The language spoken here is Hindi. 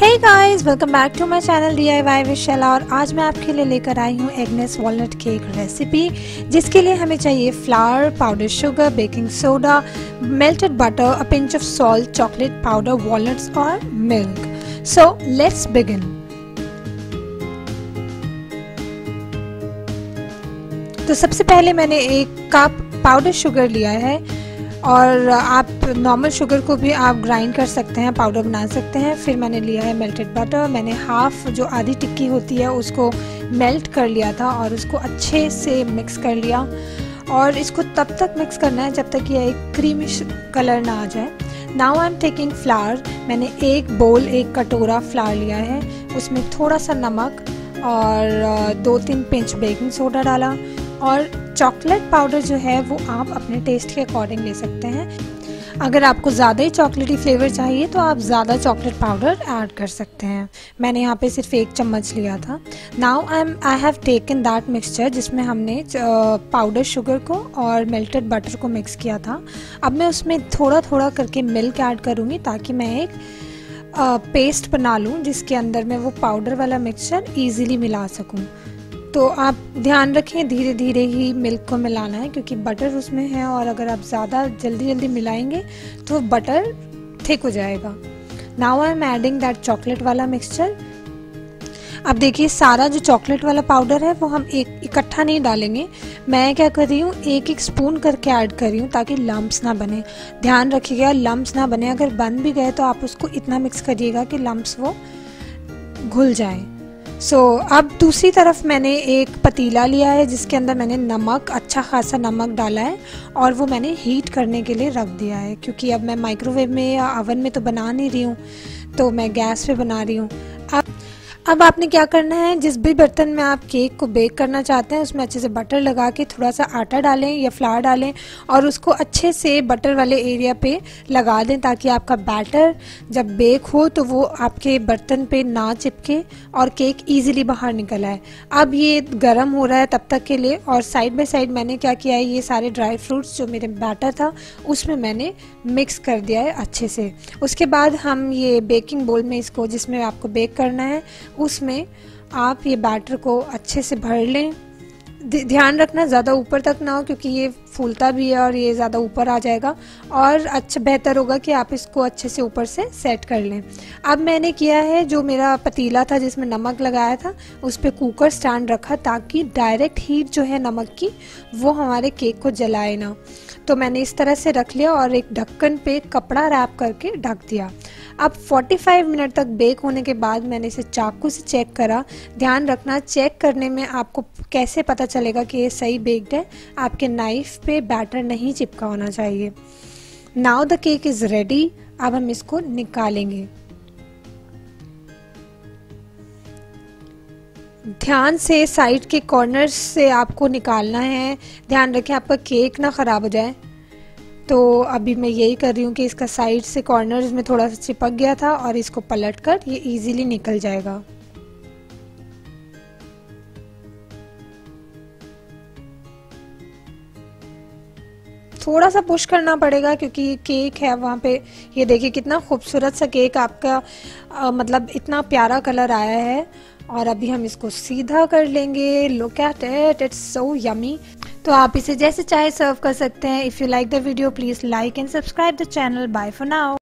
Hey guys welcome back to my channel D I Y और आज मैं आपके लिए लेकर आई हूँ एगनेस वॉलनट केक रेसिपी जिसके लिए हमें चाहिए flour powder sugar baking soda melted butter a pinch of salt chocolate powder walnuts और मिल्क सो लेट्स बिगिन तो सबसे पहले मैंने एक कप पाउडर शुगर लिया है। और आप नॉर्मल शुगर को भी आप ग्राइंड कर सकते हैं पाउडर बना सकते हैं। फिर मैंने लिया है मेल्टेड बटर मैंने हाफ़ जो आधी टिक्की होती है, उसको मेल्ट कर लिया था और उसको अच्छे से मिक्स कर लिया। और इसको तब तक मिक्स करना है जब तक ये एक क्रीमिश कलर ना आ जाए। Now I am taking flour मैंने एक बोल एक कटोरा फ्लावर लिया है। उसमें थोड़ा सा नमक और दो तीन पिंच बेकिंग सोडा डाला। और चॉकलेट पाउडर जो है वो आप अपने टेस्ट के अकॉर्डिंग ले सकते हैं। अगर आपको ज़्यादा ही चॉकलेटी फ्लेवर चाहिए तो आप ज़्यादा चॉकलेट पाउडर ऐड कर सकते हैं। मैंने यहाँ पे सिर्फ़ एक चम्मच लिया था। Now I am I have taken that mixture जिसमें हमने पाउडर शुगर को और मेल्टेड बटर को मिक्स किया था। अब मैं उसमें थोड़ा थोड़ा करके मिल्क ऐड करूँगी ताकि मैं एक पेस्ट बना लूँ जिसके अंदर मैं वो पाउडर वाला मिक्सचर ईज़िली मिला सकूँ। तो आप ध्यान रखें धीरे धीरे ही मिल्क को मिलाना है क्योंकि बटर उसमें है और अगर आप ज़्यादा जल्दी जल्दी मिलाएँगे तो बटर थिक हो जाएगा। Now I am adding that chocolate वाला मिक्सचर अब देखिए, सारा जो चॉकलेट वाला पाउडर है, वो हम एक इकट्ठा नहीं डालेंगे। मैं क्या कर रही हूँ, एक एक स्पून करके ऐड कर रही हूँ ताकि लम्ब्स ना बने। ध्यान रखिएगा लम्ब्स ना बने। अगर बन भी गए तो आप उसको इतना मिक्स करिएगा कि लम्ब्स वो घुल जाए। सो so, अब दूसरी तरफ़ मैंने एक पतीला लिया है जिसके अंदर मैंने नमक अच्छा खासा नमक डाला है और वो मैंने हीट करने के लिए रख दिया है क्योंकि अब मैं माइक्रोवेव में या अवन में तो बना नहीं रही हूँ तो मैं गैस पे बना रही हूँ। अब अब आपने क्या करना है? जिस भी बर्तन में आप केक को बेक करना चाहते हैं, उसमें अच्छे से बटर लगा के थोड़ा सा आटा डालें या फ्लावर डालें और उसको अच्छे से बटर वाले एरिया पे लगा दें ताकि आपका बैटर जब बेक हो तो वो आपके बर्तन पे ना चिपके और केक इजीली बाहर निकल आए। अब ये गर्म हो रहा है तब तक के लिए और साइड बाई साइड मैंने क्या किया है? ये सारे ड्राई फ्रूट्स जो मेरे बैटर था, उसमें मैंने मिक्स कर दिया है अच्छे से। उसके बाद हम ये बेकिंग बोल में इसको, जिसमें आपको बेक करना है उसमें आप ये बैटर को अच्छे से भर लें। ध्यान रखना ज़्यादा ऊपर तक ना हो क्योंकि ये फूलता भी है और ये ज़्यादा ऊपर आ जाएगा और अच्छा बेहतर होगा कि आप इसको अच्छे से ऊपर से सेट कर लें। अब मैंने किया है जो मेरा पतीला था जिसमें नमक लगाया था, उस पर कुकर स्टैंड रखा ताकि डायरेक्ट हीट जो है नमक की, वो हमारे केक को जलाए ना। तो मैंने इस तरह से रख लिया और एक ढक्कन पे कपड़ा रैप करके ढक दिया। अब 45 मिनट तक बेक होने के बाद मैंने इसे चाकू से चेक करा। ध्यान रखना चेक करने में आपको कैसे पता चलेगा कि ये सही बेक्ड है? आपके नाइफ पे बैटर नहीं चिपका होना चाहिए। Now the cake is ready अब हम इसको निकालेंगे। ध्यान से साइड के कॉर्नर से आपको निकालना है। ध्यान रखें, आपका केक ना ख़राब हो जाए। तो अभी मैं यही कर रही हूँ कि इसका साइड से कॉर्नर्स में थोड़ा सा चिपक गया था और इसको पलट कर ये इजीली निकल जाएगा। थोड़ा सा पुश करना पड़ेगा क्योंकि ये केक है वहाँ पे ये देखिए कितना खूबसूरत सा केक आपका आ, मतलब इतना प्यारा कलर आया है। और अभी हम इसको सीधा कर लेंगे। Look at it it's so yummy तो आप इसे जैसे चाहे सर्व कर सकते हैं। If you like the video please like and subscribe the channel bye for now